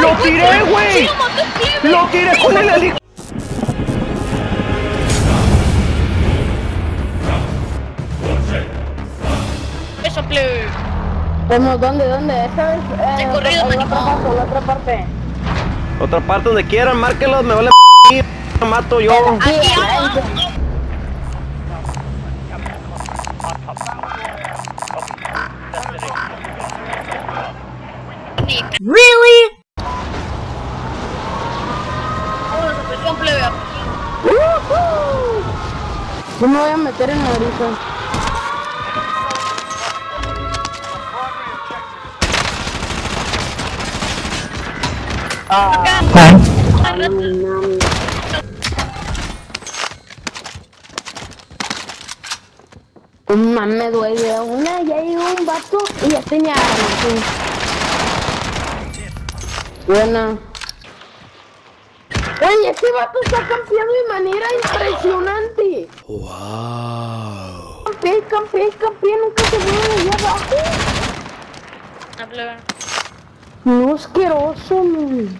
¡Lo tiré, güey! Lo maté, plebe. ¡Lo tiré con el helicóptero! Eso. Vamos, ¿dónde, dónde? Esta vez, eh, corrido, en la otra parte, la otra parte. Otra parte donde quieran, márquenlos, me vale me mato yo. Aquí, Sí, ah, ahí, ah. Ni- Really? Vámonos a prisión, plebe. ¡Woohoo! Yo me voy a meter en la ahorita. Acá. Arrastra. Un mame duele una, ya llegó un vato y ya tenía armas. Buena. Oye, este vato está campeando de manera. Campeón, campeón, campeón, nunca se mueve de allá abajo. Plebe. No asqueroso, man.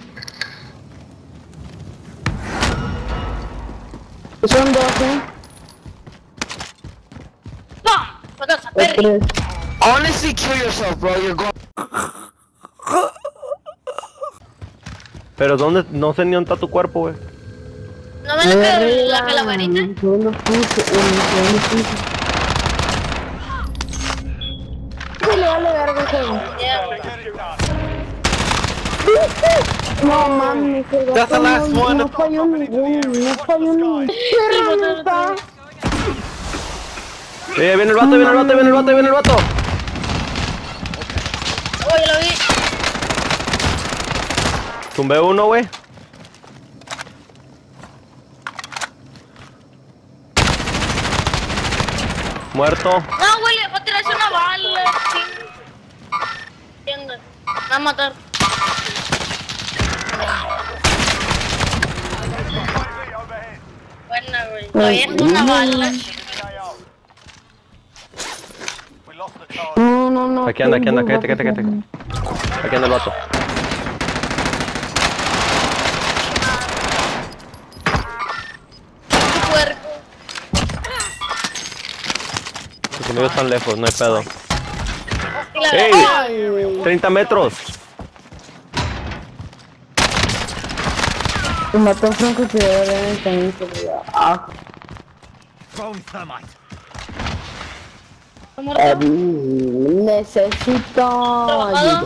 Son dos, eh. Honestly, kill yourself, bro. You're going. Pero ¿dónde? No sé ni dónde está tu cuerpo, güey. ¿No ven la, cal- la calaverita? En el segundo piso. Le vale verga. No mames, ese That's the vato last no, one. no falló no falló está. Eh, viene el vato, viene el vato, viene el vato, viene el vato. Ya lo vi. Tumbé uno, güey. Muerto. No, va a matar. Buena, güey. Todavía una bala. No, no, no. Aquí anda, aquí anda, cállate, cállate, cállate. Aquí anda el vato. Tu cuerpo. Los enemigos están lejos, no hay pedo. Y la ¡Ey! Ay, 30 metros. Me mató Franco que era en el camino. Ah, eh, necesito ayuda.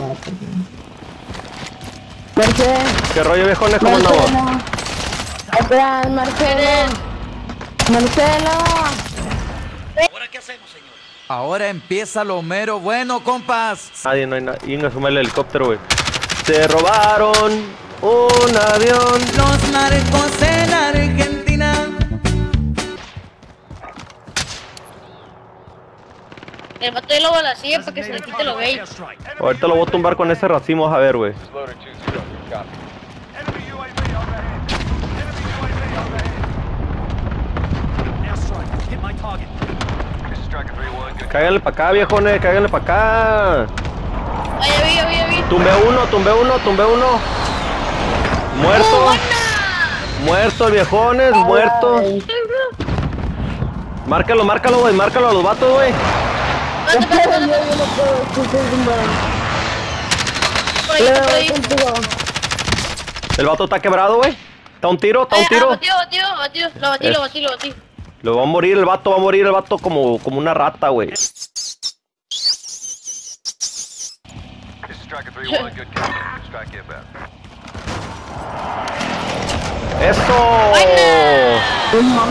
Mercedes, ¿Qué rollo, viejones? ¿Cómo andamos? Marcelo. Espera, Marcelo. Marcelo. Ahora empieza lo mero bueno, compas. Nadie, no hay nadie. Y no suma el helicóptero, güey. Se robaron un avión. Los narcos en Argentina. El vato de lobo la sigue para que se le quite lo gay. Ahorita lo voy a tumbar con ese racimo, a ver, güey. Cáiganle para acá, viejones, cáiganle para acá. Ay, ya vi, ya vi, ya vi. Tumbé uno, tumbé uno, tumbé uno. ¡Oh, Muerto, buena! muertos, viejones, muertos. Ay, Márcalo, márcalo, güey, márcalo a los vatos, güey. El vato está quebrado, güey. Está un tiro, está un ah, tiro. batido, batido. Lo batí, lo batí, lo batí. Lo va a morir el vato, va a morir el vato como, como una rata, güey. ¡Eso!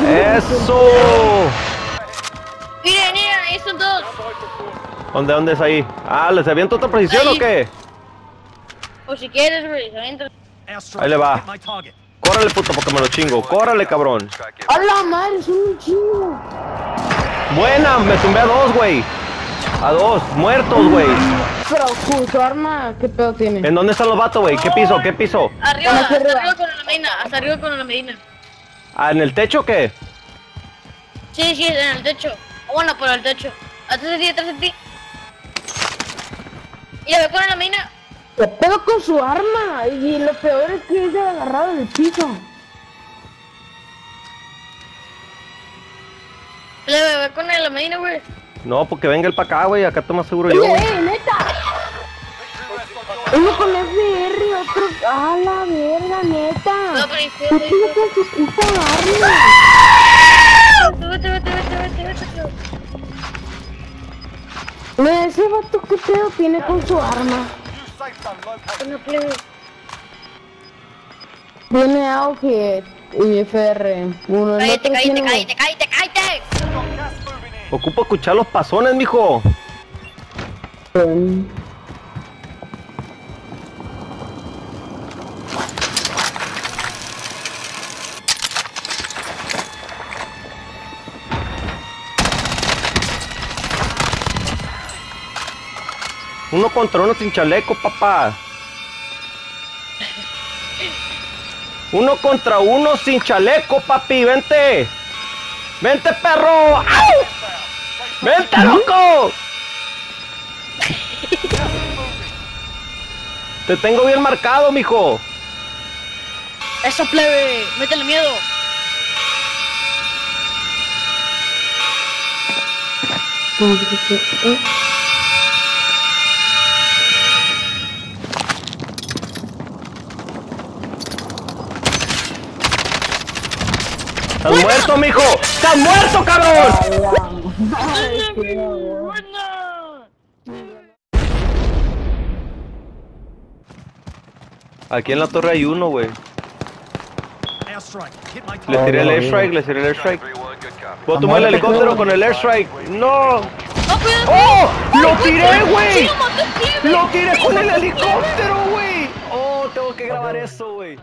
¡Eso! Miren, miren, ahí son dos. ¿Dónde, dónde es ahí? Ah, ¿les aviento otra posición Ahí. o qué? O si quieres, güey, se avienta. Ahí le va. Córrele, puto, porque me lo chingo. Córrele, cabrón. ¡A la madre! ¡Es un chingo! Buena, me tumbé a dos, güey. A dos, muertos, güey. Pero cu- su arma, ¿qué pedo tiene? ¿En dónde están los vatos, güey? ¿Qué piso? ¿Qué piso? Arriba, hasta arriba. arriba con la medina, hasta arriba con la medina. Ah, ¿En el techo o qué? Sí, sí, en el techo. O bueno, por el techo. Atrás de ti, atrás de ti. Y ve con la medina. ¿Qué pedo con su arma? Y lo peor es que es agarrado del piso. Le ve con el Medina, güey. No, porque venga el pa' acá, güey. Acá más seguro yo, Oye, eh, neta. Uno con FR y otro. A la verga, neta. No, pero hijo ¿Qué con puta arma? Vete, vete, vete, vete, vete, vete. Me ese vato, ¿qué pedo tiene con su arma? Tiene auge y FR. Uno, Cállate, cállate, cállate, cállate, cállate. Ocupo escuchar los pasones, mijo. Um, Uno contra uno sin chaleco, papá. Uno contra uno sin chaleco, papi. Vente. Vente, perro. ¡Au! Vente, loco. Te tengo bien marcado, mijo. Eso, plebe. Métele miedo. ¡Estás muerto, mijo! ¡Estás muerto, cabrón! Aquí en la torre hay uno, güey. Le tiré el airstrike, le tiré el airstrike. Voy a tomar el helicóptero con el airstrike. ¡No! ¡Oh! ¡Lo tiré, güey! ¡Lo tiré con el helicóptero, güey! ¡Oh! Tengo que grabar eso, güey.